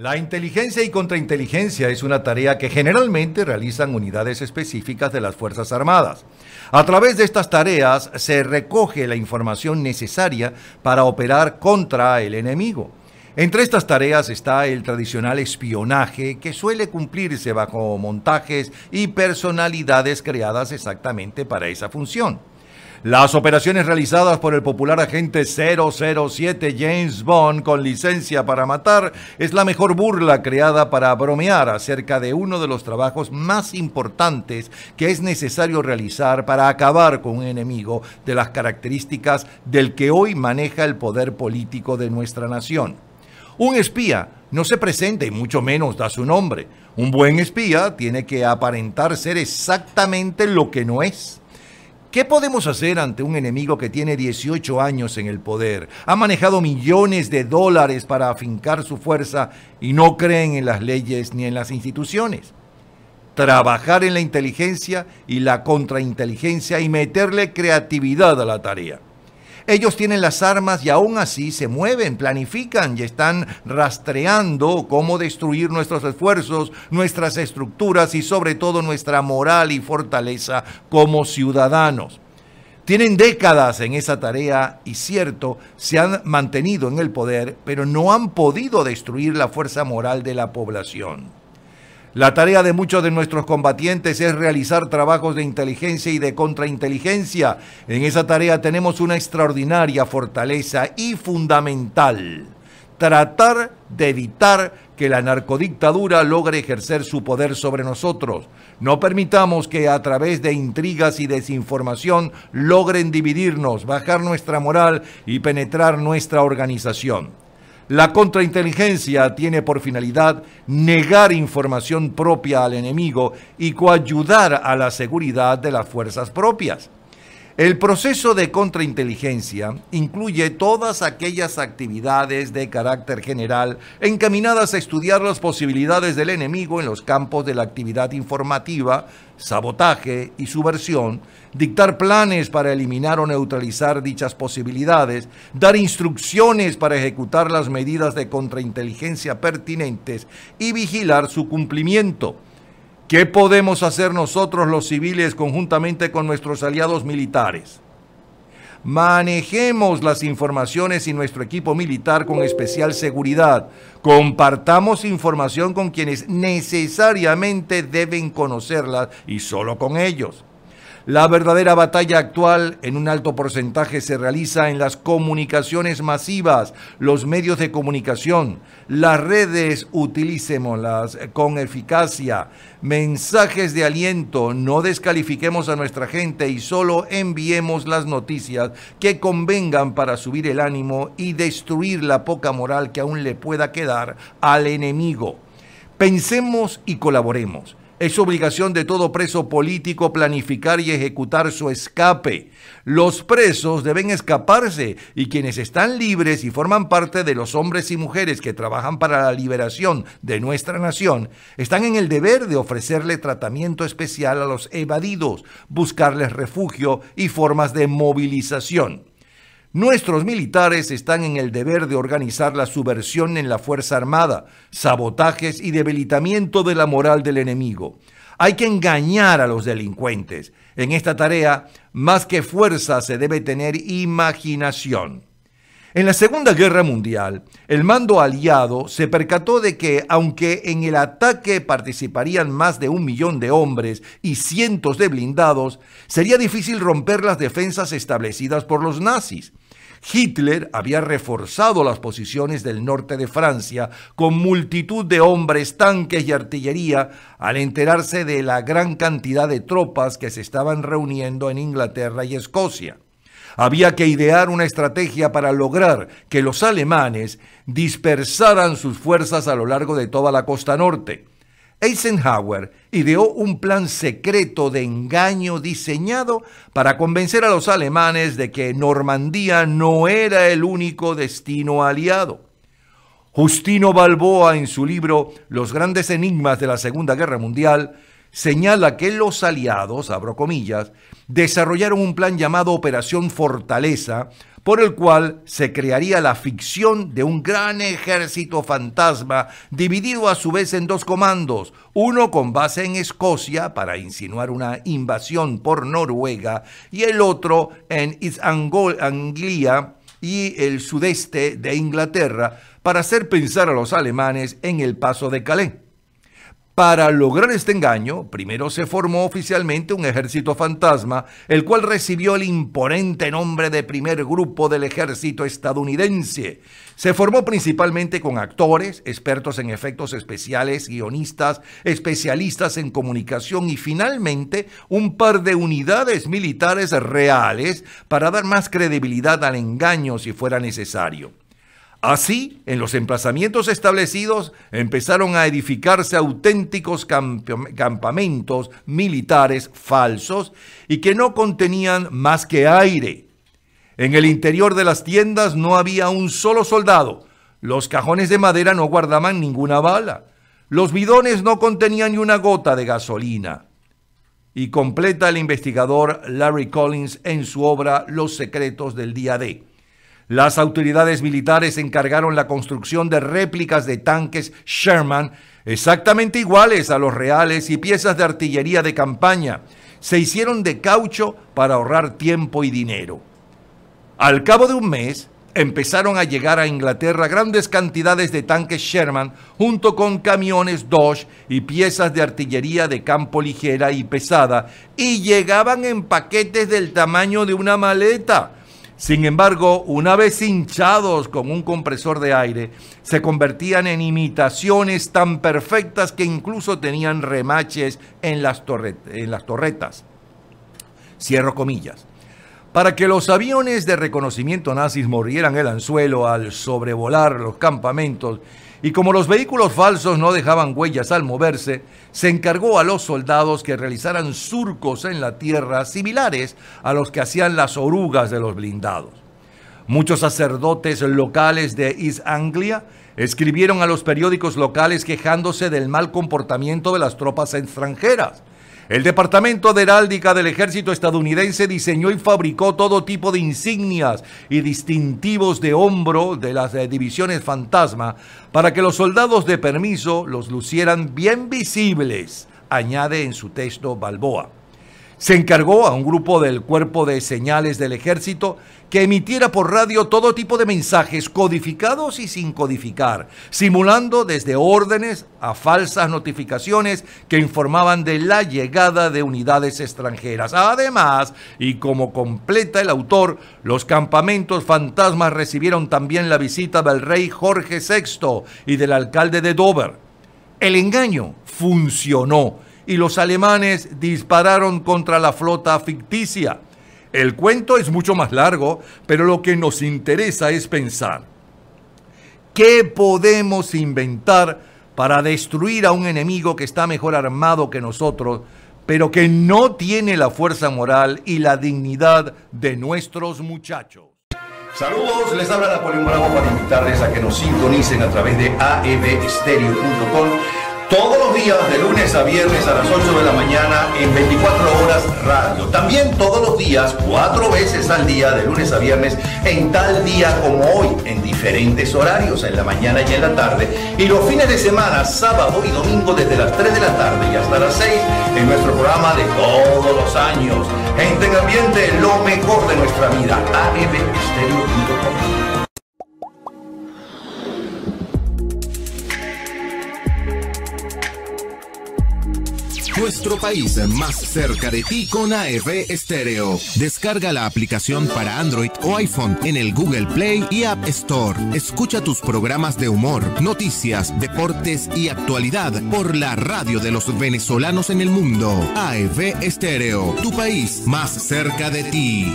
La inteligencia y contrainteligencia es una tarea que generalmente realizan unidades específicas de las Fuerzas Armadas. A través de estas tareas se recoge la información necesaria para operar contra el enemigo. Entre estas tareas está el tradicional espionaje que suele cumplirse bajo montajes y personalidades creadas exactamente para esa función. Las operaciones realizadas por el popular agente 007 James Bond con licencia para matar es la mejor burla creada para bromear acerca de uno de los trabajos más importantes que es necesario realizar para acabar con un enemigo de las características del que hoy maneja el poder político de nuestra nación. Un espía no se presenta y mucho menos da su nombre. Un buen espía tiene que aparentar ser exactamente lo que no es. ¿Qué podemos hacer ante un enemigo que tiene 18 años en el poder? Ha manejado millones de dólares para afincar su fuerza y no creen en las leyes ni en las instituciones. Trabajar en la inteligencia y la contrainteligencia y meterle creatividad a la tarea. Ellos tienen las armas y aún así se mueven, planifican y están rastreando cómo destruir nuestros esfuerzos, nuestras estructuras y sobre todo nuestra moral y fortaleza como ciudadanos. Tienen décadas en esa tarea y cierto, se han mantenido en el poder, pero no han podido destruir la fuerza moral de la población. La tarea de muchos de nuestros combatientes es realizar trabajos de inteligencia y de contrainteligencia. En esa tarea tenemos una extraordinaria fortaleza y fundamental. Tratar de evitar que la narcodictadura logre ejercer su poder sobre nosotros. No permitamos que a través de intrigas y desinformación logren dividirnos, bajar nuestra moral y penetrar nuestra organización. La contrainteligencia tiene por finalidad negar información propia al enemigo y coayudar a la seguridad de las fuerzas propias. El proceso de contrainteligencia incluye todas aquellas actividades de carácter general encaminadas a estudiar las posibilidades del enemigo en los campos de la actividad informativa, sabotaje y subversión, dictar planes para eliminar o neutralizar dichas posibilidades, dar instrucciones para ejecutar las medidas de contrainteligencia pertinentes y vigilar su cumplimiento. ¿Qué podemos hacer nosotros los civiles conjuntamente con nuestros aliados militares? Manejemos las informaciones y nuestro equipo militar con especial seguridad. Compartamos información con quienes necesariamente deben conocerlas y solo con ellos. La verdadera batalla actual en un alto porcentaje se realiza en las comunicaciones masivas, los medios de comunicación, las redes, utilicémoslas con eficacia, mensajes de aliento, no descalifiquemos a nuestra gente y solo enviemos las noticias que convengan para subir el ánimo y destruir la poca moral que aún le pueda quedar al enemigo. Pensemos y colaboremos. Es obligación de todo preso político planificar y ejecutar su escape. Los presos deben escaparse y quienes están libres y forman parte de los hombres y mujeres que trabajan para la liberación de nuestra nación están en el deber de ofrecerle tratamiento especial a los evadidos, buscarles refugio y formas de movilización. Nuestros militares están en el deber de organizar la subversión en la Fuerza Armada, sabotajes y debilitamiento de la moral del enemigo. Hay que engañar a los delincuentes. En esta tarea, más que fuerza, se debe tener imaginación. En la Segunda Guerra Mundial, el mando aliado se percató de que, aunque en el ataque participarían más de un millón de hombres y cientos de blindados, sería difícil romper las defensas establecidas por los nazis. Hitler había reforzado las posiciones del norte de Francia con multitud de hombres, tanques y artillería al enterarse de la gran cantidad de tropas que se estaban reuniendo en Inglaterra y Escocia. Había que idear una estrategia para lograr que los alemanes dispersaran sus fuerzas a lo largo de toda la costa norte. Eisenhower ideó un plan secreto de engaño diseñado para convencer a los alemanes de que Normandía no era el único destino aliado. Justino Balboa en su libro Los grandes enigmas de la Segunda Guerra Mundial señala que los aliados, abro comillas, desarrollaron un plan llamado Operación Fortaleza, por el cual se crearía la ficción de un gran ejército fantasma dividido a su vez en dos comandos, uno con base en Escocia para insinuar una invasión por Noruega y el otro en East Anglia y el sudeste de Inglaterra para hacer pensar a los alemanes en el paso de Calais. Para lograr este engaño, primero se formó oficialmente un ejército fantasma, el cual recibió el imponente nombre de primer grupo del ejército estadounidense. Se formó principalmente con actores, expertos en efectos especiales, guionistas, especialistas en comunicación y finalmente un par de unidades militares reales para dar más credibilidad al engaño si fuera necesario. Así, en los emplazamientos establecidos empezaron a edificarse auténticos campamentos militares falsos y que no contenían más que aire. En el interior de las tiendas no había un solo soldado. Los cajones de madera no guardaban ninguna bala. Los bidones no contenían ni una gota de gasolina. Y completa el investigador Larry Collins en su obra Los secretos del día D. Las autoridades militares encargaron la construcción de réplicas de tanques Sherman exactamente iguales a los reales y piezas de artillería de campaña. Se hicieron de caucho para ahorrar tiempo y dinero. Al cabo de un mes, empezaron a llegar a Inglaterra grandes cantidades de tanques Sherman junto con camiones Dodge y piezas de artillería de campo ligera y pesada y llegaban en paquetes del tamaño de una maleta sin embargo, una vez hinchados con un compresor de aire, se convertían en imitaciones tan perfectas que incluso tenían remaches en las, en las torretas. Cierro comillas. Para que los aviones de reconocimiento nazis morieran el anzuelo al sobrevolar los campamentos y como los vehículos falsos no dejaban huellas al moverse, se encargó a los soldados que realizaran surcos en la tierra similares a los que hacían las orugas de los blindados. Muchos sacerdotes locales de East Anglia escribieron a los periódicos locales quejándose del mal comportamiento de las tropas extranjeras el Departamento de Heráldica del Ejército estadounidense diseñó y fabricó todo tipo de insignias y distintivos de hombro de las eh, divisiones fantasma para que los soldados de permiso los lucieran bien visibles, añade en su texto Balboa. Se encargó a un grupo del Cuerpo de Señales del Ejército que emitiera por radio todo tipo de mensajes codificados y sin codificar, simulando desde órdenes a falsas notificaciones que informaban de la llegada de unidades extranjeras. Además, y como completa el autor, los campamentos fantasmas recibieron también la visita del rey Jorge VI y del alcalde de Dover. El engaño funcionó y los alemanes dispararon contra la flota ficticia. El cuento es mucho más largo, pero lo que nos interesa es pensar, ¿qué podemos inventar para destruir a un enemigo que está mejor armado que nosotros, pero que no tiene la fuerza moral y la dignidad de nuestros muchachos? Saludos, les habla Napoleón Bravo para invitarles a que nos sintonicen a través de aevestereo.com todos los días de lunes a viernes a las 8 de la mañana en 24 horas radio. También todos los días, cuatro veces al día, de lunes a viernes, en tal día como hoy, en diferentes horarios, en la mañana y en la tarde. Y los fines de semana, sábado y domingo, desde las 3 de la tarde y hasta las 6, en nuestro programa de todos los años. Gente en ambiente, lo mejor de nuestra vida. AMEstereo.com Nuestro país más cerca de ti con AR Estéreo. Descarga la aplicación para Android o iPhone en el Google Play y App Store. Escucha tus programas de humor, noticias, deportes y actualidad por la radio de los venezolanos en el mundo. AR Estéreo, tu país más cerca de ti.